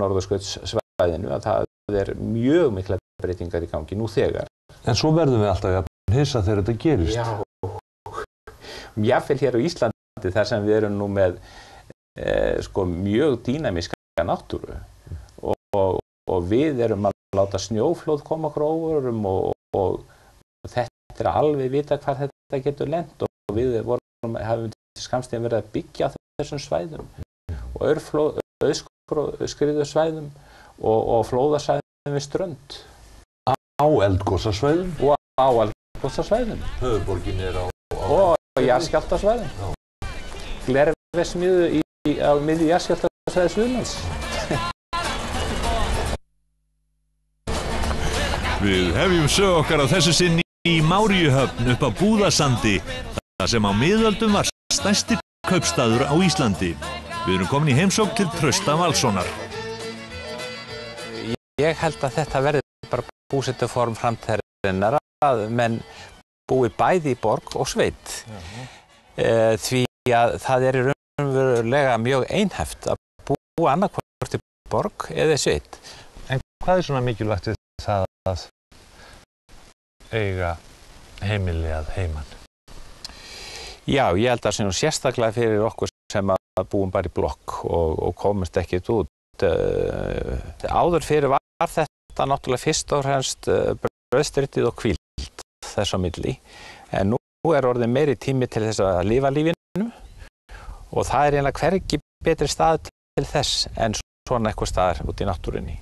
norðurskautsvæðinu að það er mjög mikla breytingar í gangi nú þegar. En svo verðum við alltaf að hissa þegar þetta gerist. Já, jáfnveil hér á Íslandi þar sem við erum nú með eh, sko, mjög dýnamiska náttúru og, og, og við erum að láta snjóflóð koma okkur óverum og, og þetta er alveg vita hvað þetta getur lent og við vorum, hafum skamstíðan verið að byggja þessum svæðum og örflóð, öskriðu svæðum og, og flóðasvæðum við strönd. Á eldgósasvæðum og á eldgósasvæðum Höfuborgin er á, á og jarðskjálftasvæðum. Glerfesmiðu í, í, á miði jarðskjálftasvæði Suðlands Við hefjum sög okkar á þessu sinni í Máriuhöfn upp á Búðasandi þar sem á miðöldum var stærsti kaupstaður á Íslandi. Við erum komin í heimsók til Trösta Valssonar. Ég held að þetta verði bara búsettuform framtæðarinnar að menn búi bæði í borg og sveit. E, því að það er í raunverulega mjög einhæft að búa annarkvort í borg eða í sveit. En hvað er svona mikilvægt við það að eiga heimili að heiman? Já, ég held að það sé nú sérstaklega fyrir okkur sem að búum bara í blokk og, og komast ekkert út. Uh, áður fyrir var þetta náttúrulega fyrst og fremst uh, bröðstritið og kvíld þess á milli. En nú er orðið meiri tími til þess að lifa lífinu og það er einlega hvergi betri stað til þess en svona eitthvað staðar út í náttúrunni.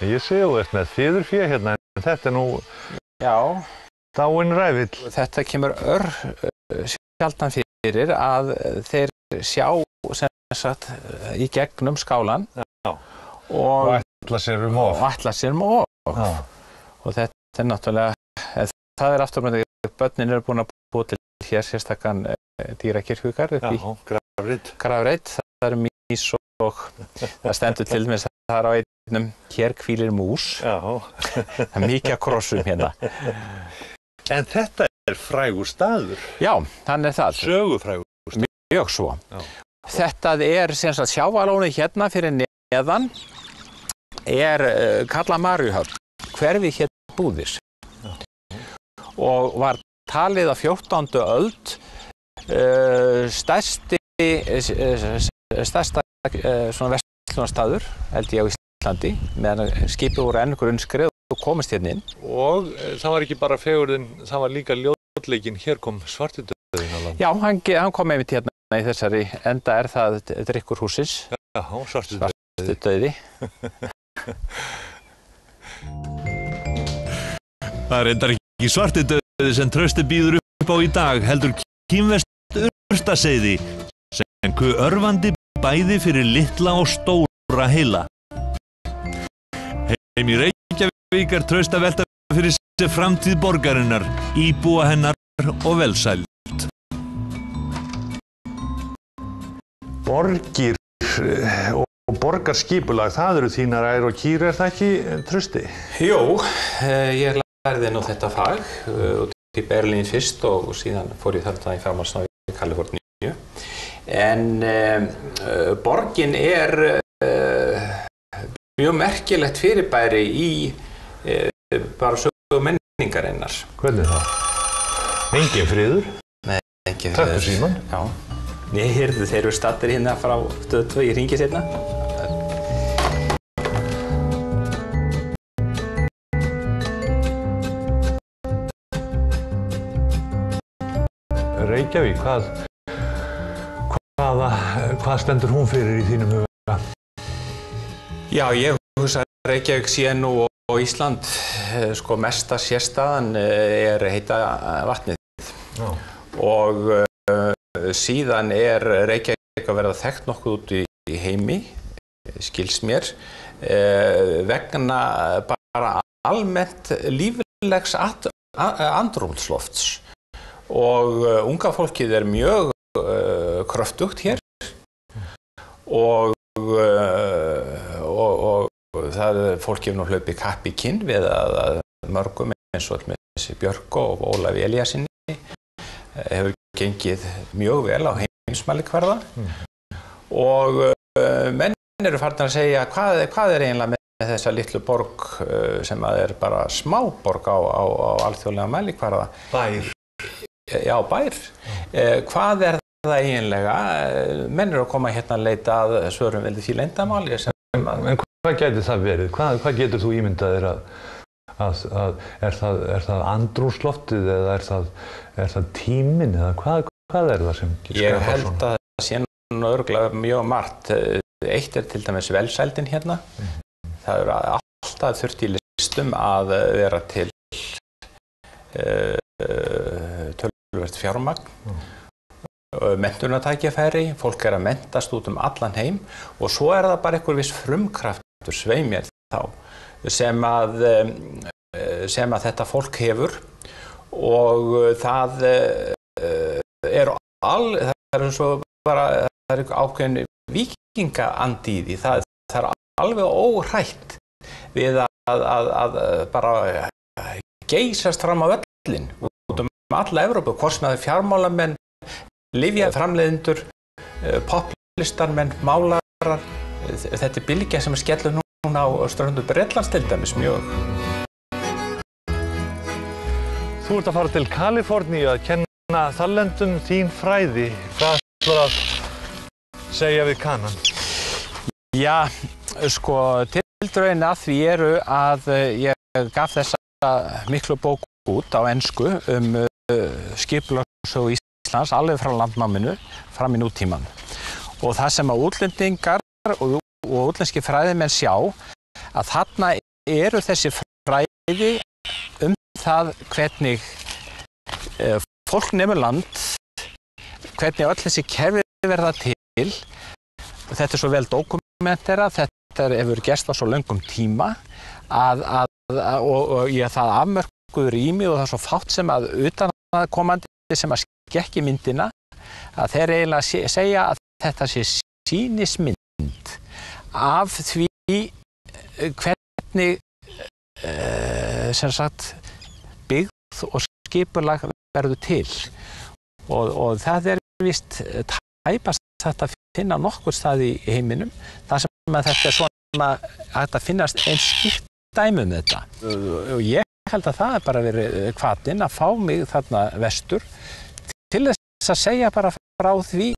Ég sé þú ert með þýður fjö hérna en þetta er nú Já, dáinn rævill. þetta kemur ör uh, sjaldan fyrir að þeir sjá sem sagt í gegnum skálan Já. og, ætla sér um og ætla sér um of. Já. Og þetta er náttúrulega, eh, það er aftur með því að börnin eru búin að búa til hér sérstakkan dýrakirkjugar upp í. Grafreit. Það eru mís og það stendur til það er á einnum hér kvílir mús. Já. Það er mikið að krossum hérna. En þetta er frægur staður. Já, hann er það. Sögufrægur. Mjög svo. Já. Þetta er sem sagt sjávalónu hérna fyrir neðan er uh, kalla Marjuhöfn, hverfi hér búðis. Og var talið á 14. öld uh, stærsti, uh, stærsta svona vestlunarstaður, held ég á Íslandi, meðan skipið voru enn grunnskrið og komist hérna inn. Og e, það var ekki bara fegurðin, það var líka ljótleikin. Hér kom svartidöðin á land. Já, hann, hann kom einmitt hérna í þessari, enda er það drikkur húsins, Já, svartidöðin. döði. Það er endar ekki svarti döði sem trösti býður upp á í dag heldur kýmvest urstaseiði sem ku örfandi bæði fyrir litla og stóra heila. Heim í Reykjavík er tröst að velta fyrir sér framtíð borgarinnar, íbúa hennar og velsæl. Borgir eh, og og borgarskipulag, það eru þínar ær og kýr, er það ekki eh, trösti? Jú, eh, ég lærði nú þetta fag út í Berlín fyrst og síðan fór ég þarna í framhaldsnáði í Kaliforníu. En uh, borgin er uh, mjög merkilegt fyrirbæri í uh, bara sögu menningarinnar. Hvernig það? Engin friður? Ekki Takk fyrir síman. Já. Ég heyrði þeir eru stattir hérna frá stöð 2, ég ringi sérna. Reykjavík, hvað, hvaða, hvað stendur hún fyrir í þínum huga? Já, ég hugsa að Reykjavík sé nú og, Ísland eh, sko mesta sérstaðan eh, er heita vatnið Já. og uh, síðan er Reykjavík að verða þekkt nokkuð út í, í heimi, skils mér, uh, vegna bara almennt líflegs andrúmslofts og uh, unga fólkið er mjög uh, kröftugt hér og, uh, og, og það fólk hefur nú hlaupið kapp í kinn við að, að mörgum eins og þessi Björko og Ólaf Eliassinni hefur gengið mjög vel á heimsmælikvarða og uh, menn eru farin að segja hvað, hvað er eiginlega með þessa litlu borg sem að er bara smáborg á, á, á alþjóðlega mælikvarða. Bær. Já, bær. Uh, hvað er það eiginlega? Menn eru að koma hérna að leita að svörum veldig því leindamáli að... En hvað getur það verið? Hvað, hvað getur þú ímyndað þér að, að, að er það, það andrúsloftið eða er það, er það tímin eða hvað, hvað er það sem getur Ég held að það sé nú örgulega mjög margt. Eitt er til dæmis velsældin hérna. Það eru alltaf þurft í listum að vera til uh, tölvöld fjármagn, uh, mentunatækjafæri, fólk er að mentast út um allan heim og svo er það bara einhver viss frumkraftur sveimir þá sem að, um, sem að þetta fólk hefur og það uh, er all, það er eins og bara, það er ákveðin því, það, það er alveg óhrætt við að, að, að bara geysast fram á öllin alla Evrópu, hvort sem það er fjármálamenn, livjaframleiðendur, poplistarmenn, málarar, þetta er bylgja sem er skellur núna á ströndu Breitlands til dæmis mjög. Þú ert að fara til Kaliforníu að kenna þallendum þín fræði. Hvað ætlar að segja við kanan? Já, sko, tildrögin að því eru að ég gaf þessa miklu bók út á ennsku um skipulagsögu Íslands alveg frá landnáminu fram í nútíman. Og það sem að útlendingar og, og útlenski fræðimenn sjá að þarna eru þessi fræði um það hvernig uh, fólk nefnur land, hvernig öll þessi kerfi verða til. Þetta er svo vel dokumentera, þetta hefur gerst á svo löngum tíma að, að, að, og, og ég það afmörkuður í mig og það er svo fátt sem að utan komandi sem að skekki myndina að þeir eiginlega segja að þetta sé sínismynd af því hvernig uh, sem sagt byggð og skipulag verður til. Og, og það er vist tæpast þetta að finna nokkur stað í heiminum þar sem að þetta er svona að þetta finnast einn skipt dæmum þetta. Og ég held að það er bara verið hvatinn að fá mig þarna vestur til þess að segja bara frá því